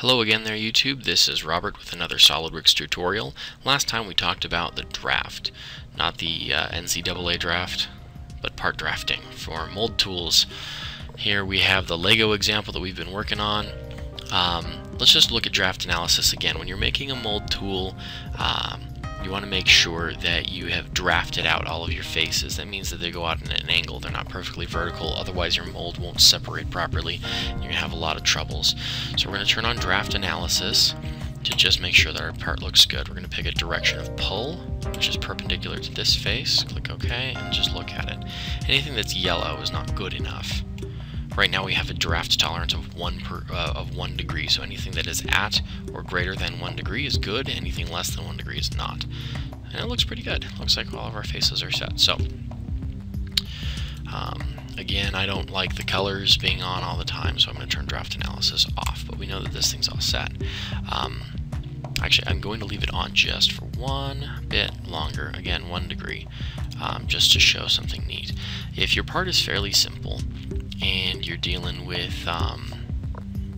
Hello again there YouTube, this is Robert with another SOLIDWORKS tutorial. Last time we talked about the draft, not the uh, NCAA draft, but part drafting for mold tools. Here we have the Lego example that we've been working on. Um, let's just look at draft analysis again. When you're making a mold tool, um, you want to make sure that you have drafted out all of your faces. That means that they go out in an angle. They're not perfectly vertical, otherwise your mold won't separate properly. You're going to have a lot of troubles. So we're going to turn on draft analysis to just make sure that our part looks good. We're going to pick a direction of pull, which is perpendicular to this face. Click OK, and just look at it. Anything that's yellow is not good enough. Right now we have a draft tolerance of one per, uh, of one degree, so anything that is at or greater than one degree is good, anything less than one degree is not. And it looks pretty good. Looks like all of our faces are set. So, um, again, I don't like the colors being on all the time, so I'm going to turn draft analysis off, but we know that this thing's all set. Um, actually, I'm going to leave it on just for one bit longer, again, one degree, um, just to show something neat. If your part is fairly simple, and you're dealing with, um,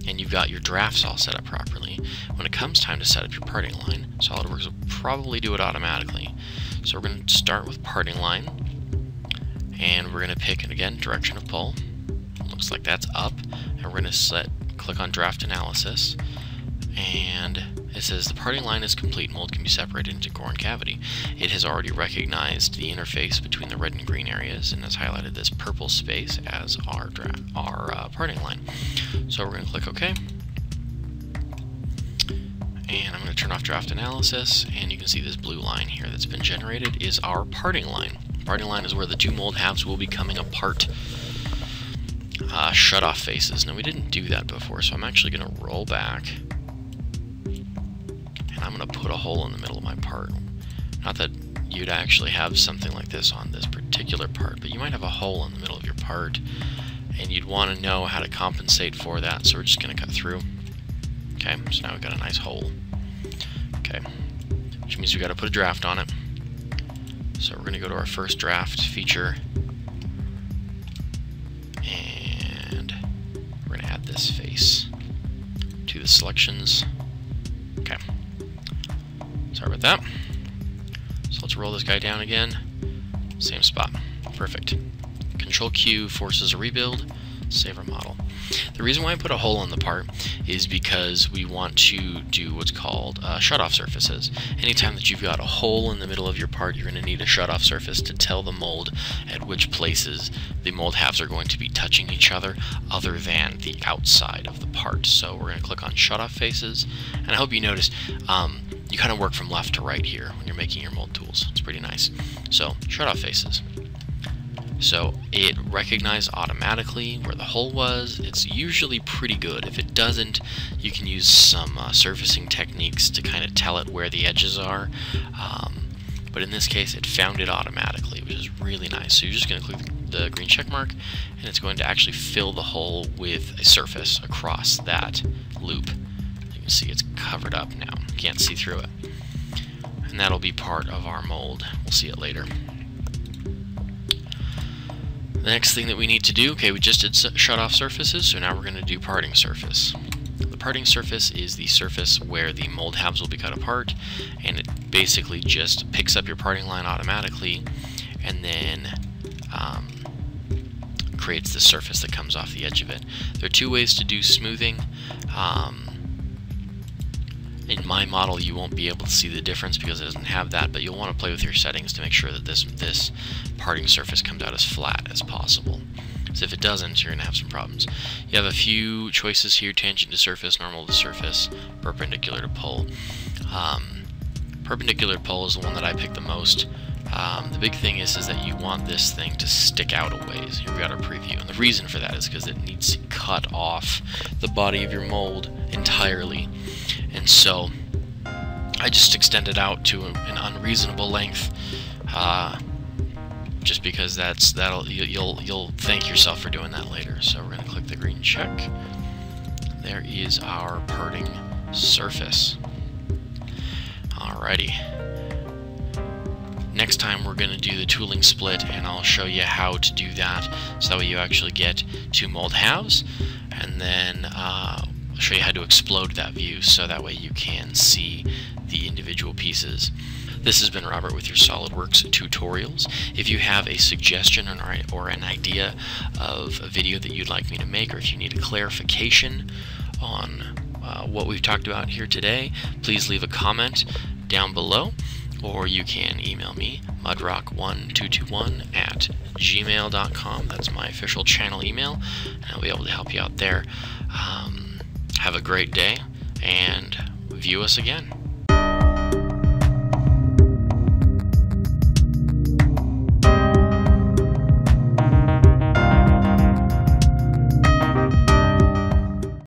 and you've got your drafts all set up properly, when it comes time to set up your parting line, SOLIDWORKS will probably do it automatically. So we're going to start with parting line, and we're going to pick, again, direction of pull. Looks like that's up, and we're going to set, click on draft analysis, and it says the parting line is complete. Mold can be separated into core and cavity. It has already recognized the interface between the red and green areas and has highlighted this purple space as our our uh, parting line. So we're going to click OK. And I'm going to turn off draft analysis, and you can see this blue line here that's been generated is our parting line. Parting line is where the two mold halves will be coming apart. Uh, shut off faces. Now we didn't do that before, so I'm actually going to roll back I'm going to put a hole in the middle of my part. Not that you'd actually have something like this on this particular part, but you might have a hole in the middle of your part, and you'd want to know how to compensate for that, so we're just going to cut through. Okay, so now we've got a nice hole. Okay, which means we've got to put a draft on it. So we're going to go to our first draft feature, and we're going to add this face to the selections. Sorry about that. So let's roll this guy down again. Same spot. Perfect. Control Q forces a rebuild. Save our model. The reason why I put a hole in the part is because we want to do what's called uh, shut-off surfaces. Anytime that you've got a hole in the middle of your part, you're going to need a shut-off surface to tell the mold at which places the mold halves are going to be touching each other other than the outside of the part. So we're going to click on shut-off faces, and I hope you notice um, you kind of work from left to right here when you're making your mold tools. It's pretty nice. So, shut off faces. So it recognized automatically where the hole was. It's usually pretty good. If it doesn't, you can use some uh, surfacing techniques to kind of tell it where the edges are. Um, but in this case, it found it automatically, which is really nice. So you're just going to click the green check mark, and it's going to actually fill the hole with a surface across that loop. You can see it's covered up now can't see through it. And that'll be part of our mold. We'll see it later. The next thing that we need to do, okay, we just did shut off surfaces, so now we're going to do parting surface. The parting surface is the surface where the mold halves will be cut apart, and it basically just picks up your parting line automatically, and then um, creates the surface that comes off the edge of it. There are two ways to do smoothing. Um, in my model you won't be able to see the difference because it doesn't have that, but you'll want to play with your settings to make sure that this, this parting surface comes out as flat as possible. So if it doesn't, you're going to have some problems. You have a few choices here, tangent to surface, normal to surface, perpendicular to pull. Um, perpendicular pull is the one that I pick the most. Um, the big thing is, is that you want this thing to stick out a ways. Here we got our preview, and the reason for that is because it needs to cut off the body of your mold entirely. And so I just extended out to an unreasonable length, uh, just because that's that'll you'll you'll thank yourself for doing that later. So we're gonna click the green check. There is our parting surface. Alrighty. Next time we're going to do the tooling split and I'll show you how to do that so that way you actually get two mold halves and then uh, I'll show you how to explode that view so that way you can see the individual pieces. This has been Robert with your SOLIDWORKS tutorials. If you have a suggestion or an idea of a video that you'd like me to make, or if you need a clarification on uh, what we've talked about here today, please leave a comment down below, or you can email me, mudrock1221 at gmail.com. That's my official channel email, and I'll be able to help you out there. Um, have a great day, and view us again.